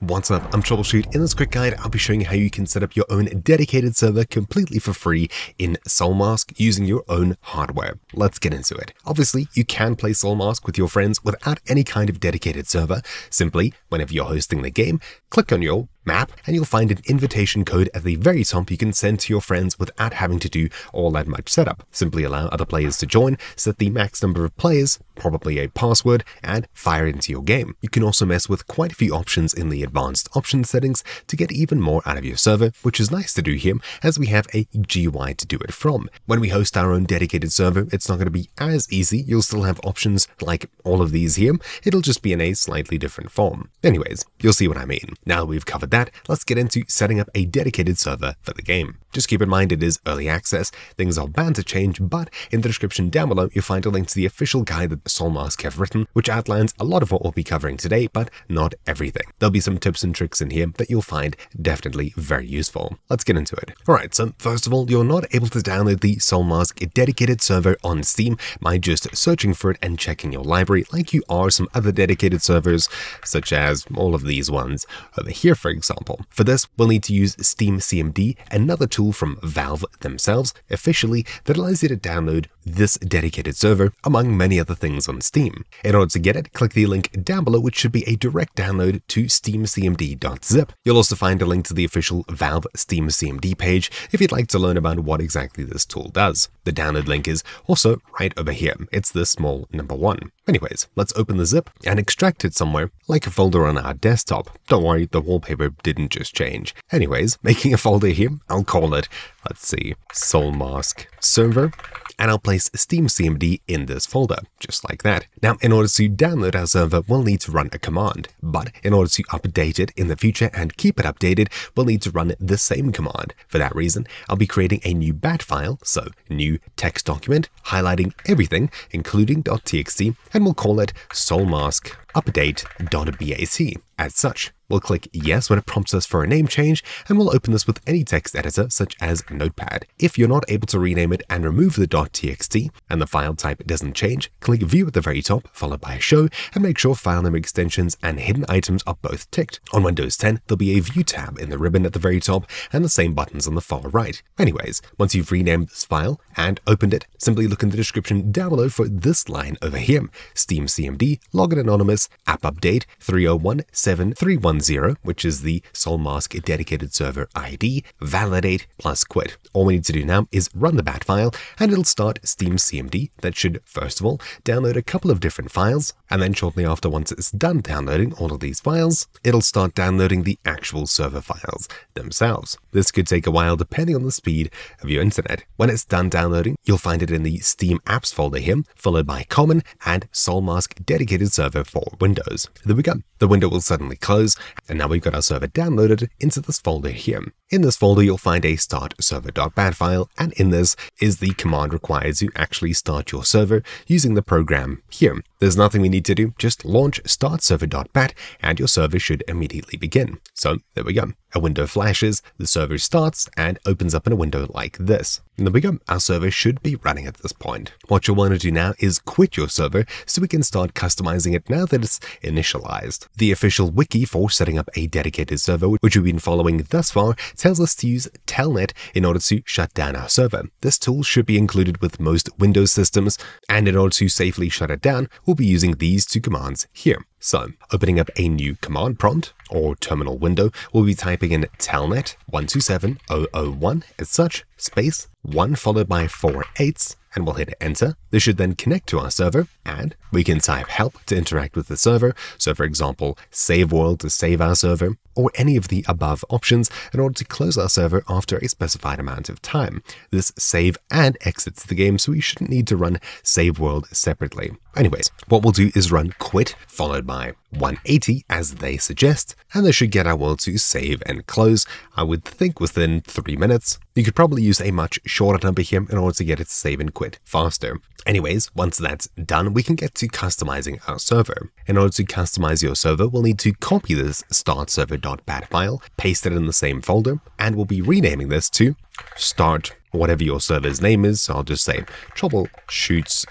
What's up, I'm TroubleChute. In this quick guide, I'll be showing you how you can set up your own dedicated server completely for free in Soulmask using your own hardware. Let's get into it. Obviously, you can play Soulmask with your friends without any kind of dedicated server. Simply, whenever you're hosting the game, click on your map and you'll find an invitation code at the very top you can send to your friends without having to do all that much setup. Simply allow other players to join, set the max number of players, probably a password, and fire into your game. You can also mess with quite a few options in the advanced options settings to get even more out of your server, which is nice to do here as we have a GUI to do it from. When we host our own dedicated server, it's not going to be as easy. You'll still have options like all of these here. It'll just be in a slightly different form. Anyways, you'll see what I mean. Now that we've covered that that, let's get into setting up a dedicated server for the game. Just keep in mind it is early access, things are bound to change, but in the description down below you'll find a link to the official guide that Soulmask have written, which outlines a lot of what we'll be covering today, but not everything. There'll be some tips and tricks in here that you'll find definitely very useful. Let's get into it. Alright, so first of all, you're not able to download the Soulmask dedicated server on Steam by just searching for it and checking your library like you are some other dedicated servers, such as all of these ones over here, for example example. For this, we'll need to use Steam CMD, another tool from Valve themselves, officially, that allows you to download this dedicated server, among many other things on Steam. In order to get it, click the link down below, which should be a direct download to steamcmd.zip. You'll also find a link to the official Valve Steam CMD page if you'd like to learn about what exactly this tool does. The download link is also right over here. It's the small number one. Anyways, let's open the zip and extract it somewhere, like a folder on our desktop. Don't worry, the wallpaper didn't just change. Anyways, making a folder here, I'll call it, let's see, Soulmask server and I'll place Steam CMD in this folder, just like that. Now, in order to download our server, we'll need to run a command, but in order to update it in the future and keep it updated, we'll need to run the same command. For that reason, I'll be creating a new bat file, so new text document, highlighting everything, including .txt, and we'll call it soulmask update.bat. As such, we'll click yes when it prompts us for a name change, and we'll open this with any text editor such as Notepad. If you're not able to rename it and remove the .txt, and the file type doesn't change, click view at the very top, followed by show, and make sure file name extensions and hidden items are both ticked. On Windows 10, there'll be a view tab in the ribbon at the very top, and the same buttons on the far right. Anyways, once you've renamed this file and opened it, simply look in the description down below for this line over here, Steam CMD, login anonymous, app update 301 7310, which is the Soulmask dedicated server ID, validate plus quit. All we need to do now is run the bat file and it'll start Steam CMD that should first of all download a couple of different files and then shortly after once it's done downloading all of these files, it'll start downloading the actual server files themselves. This could take a while depending on the speed of your internet. When it's done downloading, you'll find it in the Steam apps folder here, followed by common and Soulmask dedicated server for Windows. There we go. The window will suddenly close, and now we've got our server downloaded into this folder here. In this folder, you'll find a start server.bat file, and in this is the command required to actually start your server using the program here. There's nothing we need to do, just launch start server.bat and your server should immediately begin. So there we go. A window flashes, the server starts and opens up in a window like this. There we go, our server should be running at this point. What you'll want to do now is quit your server so we can start customizing it now that it's initialized. The official wiki for setting up a dedicated server, which we've been following thus far, tells us to use Telnet in order to shut down our server. This tool should be included with most Windows systems, and in order to safely shut it down, we'll be using these two commands here. So, opening up a new command prompt or terminal window, we'll be typing in telnet 127001 as such, space 1 followed by 4 eighths, and we'll hit enter. This should then connect to our server, and we can type help to interact with the server. So for example, save world to save our server, or any of the above options in order to close our server after a specified amount of time. This save and exits the game, so we shouldn't need to run save world separately. Anyways, what we'll do is run quit, followed by 180 as they suggest, and they should get our world to save and close, I would think within 3 minutes. You could probably use a much shorter number here in order to get it to save and quit faster. Anyways, once that's done, we can get to customizing our server. In order to customize your server, we'll need to copy this startserver.bat file, paste it in the same folder, and we'll be renaming this to start whatever your server's name is. So I'll just say TroubleChute's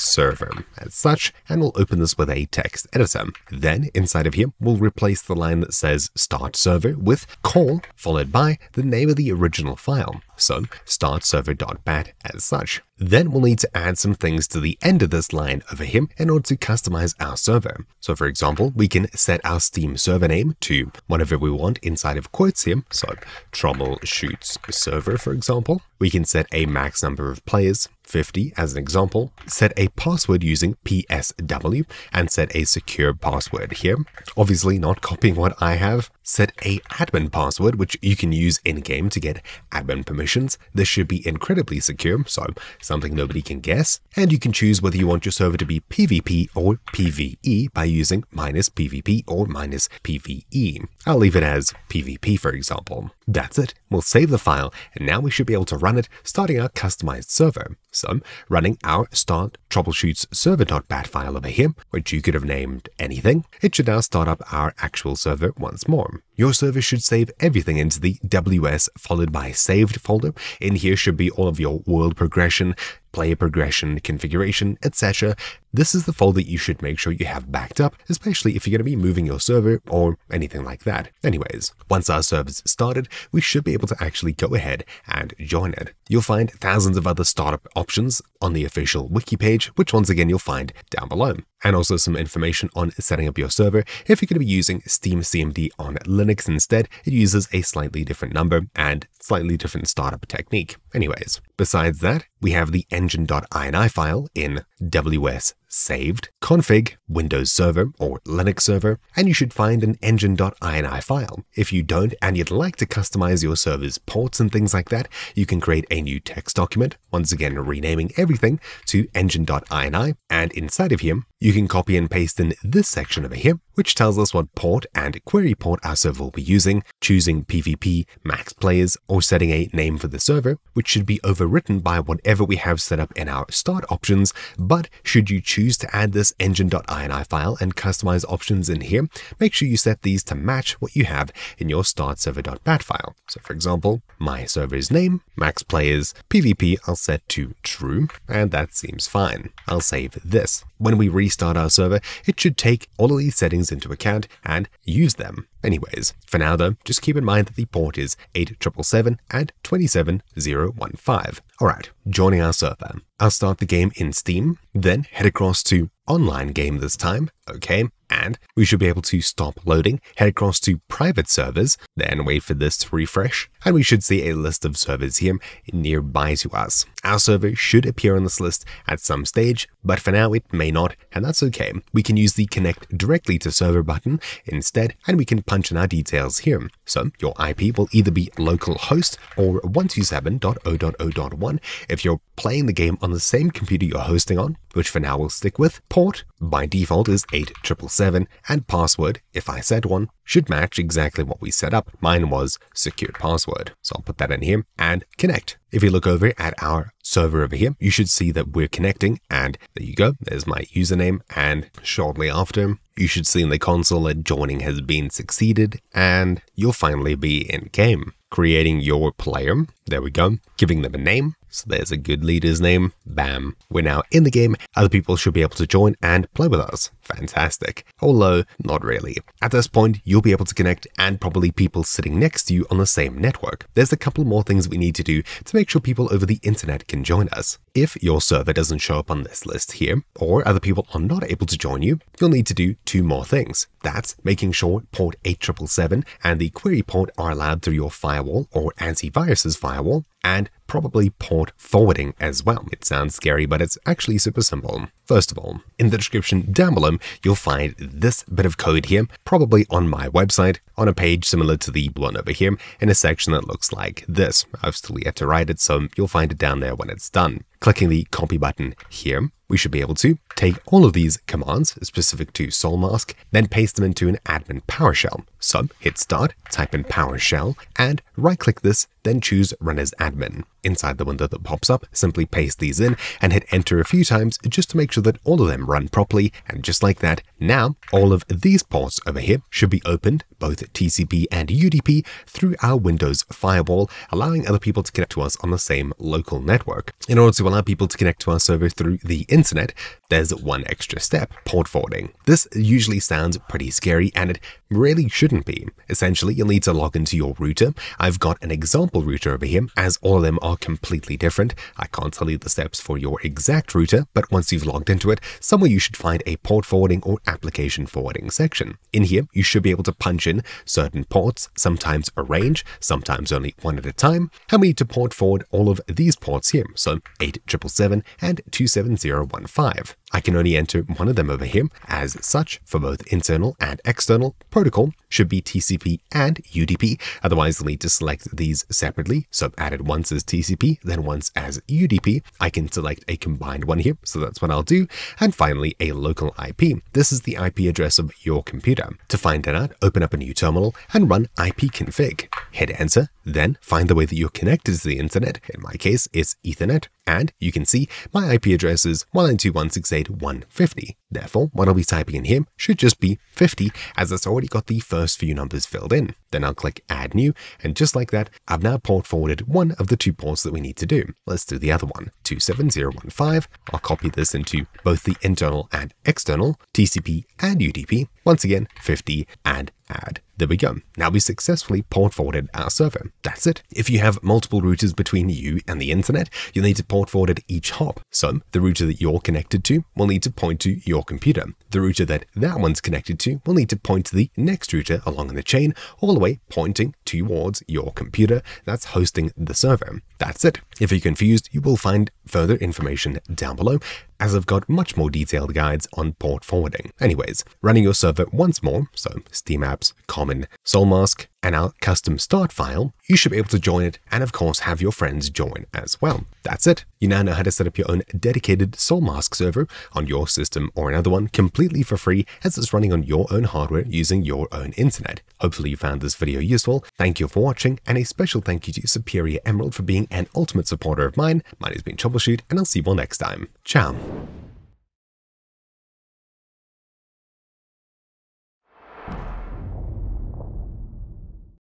server as such, and we'll open this with a text editor. Then inside of here, we'll replace the line that says start server with call followed by the name of the original file. So start server.bat as such. Then we'll need to add some things to the end of this line over here in order to customize our server. So for example, we can set our Steam server name to whatever we want inside of quotes here. So TroubleChute's server, for example. We can set a max number of players, 50 as an example, set a password using PSW, and set a secure password here. Obviously not copying what I have. Set a admin password, which you can use in-game to get admin permissions. This should be incredibly secure, so something nobody can guess. And you can choose whether you want your server to be PvP or PvE by using minus PvP or minus PvE. I'll leave it as PvP for example. That's it. We'll save the file, and now we should be able to run it starting our customized server. So, running our start TroubleChute's server.bat file over here, which you could have named anything, it should now start up our actual server once more. Your service should save everything into the WS followed by saved folder. In here should be all of your world progression, player progression, configuration, etc. This is the folder you should make sure you have backed up, especially if you're going to be moving your server or anything like that. Anyways, once our server's started, we should be able to actually go ahead and join it. You'll find thousands of other startup options on the official wiki page, which once again you'll find down below. And also some information on setting up your server. If you're going to be using Steam CMD on Linux instead, it uses a slightly different number and slightly different startup technique. Anyways, besides that, we have the engine.ini file in WS saved, config, Windows Server or Linux Server, and you should find an engine.ini file. If you don't and you'd like to customize your server's ports and things like that, you can create a new text document, once again renaming everything to engine.ini, and inside of here, you can copy and paste in this section over here, which tells us what port and query port our server will be using, choosing PvP, max players, or setting a name for the server, which should be overwritten by whatever we have set up in our start options, but should you choose to add this engine.ini file and customize options in here, make sure you set these to match what you have in your start server.bat file. So for example, my server's name, max players, PvP I'll set to true, and that seems fine. I'll save this. When we restart our server, it should take all of these settings into account and use them. Anyways, for now though, just keep in mind that the port is 8777 and 27015. Alright, joining our server. I'll start the game in Steam, then head across to online game this time, okay, and we should be able to stop loading, head across to private servers, then wait for this to refresh, and we should see a list of servers here nearby to us. Our server should appear on this list at some stage, but for now it may not, and that's okay. We can use the connect directly to server button instead, and we can punch in our details here. So your IP will either be localhost or 127.0.0.1 if you're playing the game on the same computer you're hosting on, which for now we'll stick with. Port, by default, is 8777, and password, if I set one, should match exactly what we set up. Mine was secured password. So I'll put that in here and connect. If you look over at our server over here, you should see that we're connecting and there you go. There's my username and shortly after, you should see in the console that joining has been succeeded and you'll finally be in game. Creating your player. There we go. Giving them a name so there's a good leader's name. Bam. We're now in the game. Other people should be able to join and play with us. Fantastic. Although, not really. At this point, you'll be able to connect and probably people sitting next to you on the same network. There's a couple more things we need to do to make sure people over the internet can join us. If your server doesn't show up on this list here, or other people are not able to join you, you'll need to do two more things. That's making sure port 8777 and the query port are allowed through your firewall or antivirus's firewall, and probably port forwarding as well. It sounds scary, but it's actually super simple. First of all, in the description down below, you'll find this bit of code here, probably on my website, on a page similar to the one over here, in a section that looks like this. I've still yet to write it, so you'll find it down there when it's done. Clicking the copy button here, we should be able to take all of these commands specific to Soulmask, then paste them into an admin PowerShell. So hit start, type in PowerShell, and right click this, then choose run as admin. Inside the window that pops up, simply paste these in and hit enter a few times just to make sure that all of them run properly. And just like that, now all of these ports over here should be opened, both TCP and UDP, through our Windows firewall, allowing other people to connect to us on the same local network. In order to allow people to connect to our server through the internet, there's one extra step, port forwarding. This usually sounds pretty scary and it really shouldn't be. Essentially, you'll need to log into your router. I've got an example router over here, as all of them are completely different. I can't tell you the steps for your exact router, but once you've logged into it, somewhere you should find a port forwarding or application forwarding section. In here, you should be able to punch in certain ports, sometimes a range, sometimes only one at a time, and we need to port forward all of these ports here, so 8777 and 27015. I can only enter one of them over here. As such, for both internal and external, protocol should be TCP and UDP. Otherwise, I'll need to select these separately. So I've added once as TCP, then once as UDP. I can select a combined one here, so that's what I'll do. And finally, a local IP. This is the IP address of your computer. To find that out, open up a new terminal and run ipconfig. Hit enter, then find the way that you're connected to the internet. In my case, it's Ethernet. And you can see my IP address is 192.168.150. Therefore, what I'll be typing in here should just be 50 as it's already got the first few numbers filled in. Then I'll click add new and just like that, I've now port forwarded one of the two ports that we need to do. Let's do the other one, 27015. I'll copy this into both the internal and external, TCP and UDP. Once again, 50 and add. There we go. Now we successfully port forwarded our server. That's it. If you have multiple routers between you and the internet, you'll need to port forward at each hop. So the router that you're connected to will need to point to your computer. The router that that one's connected to will need to point to the next router along in the chain, all the way pointing towards your computer that's hosting the server. That's it. If you're confused, you will find further information down below as I've got much more detailed guides on port forwarding. Anyways, running your server once more, so Steam apps, common, Soulmask, and our custom start file, you should be able to join it and of course have your friends join as well. That's it. You now know how to set up your own dedicated Soulmask server on your system or another one completely for free as it's running on your own hardware using your own internet. Hopefully you found this video useful. Thank you for watching and a special thank you to Superior Emerald for being an ultimate supporter of mine. Mine has been TroubleChute and I'll see you all next time. Ciao.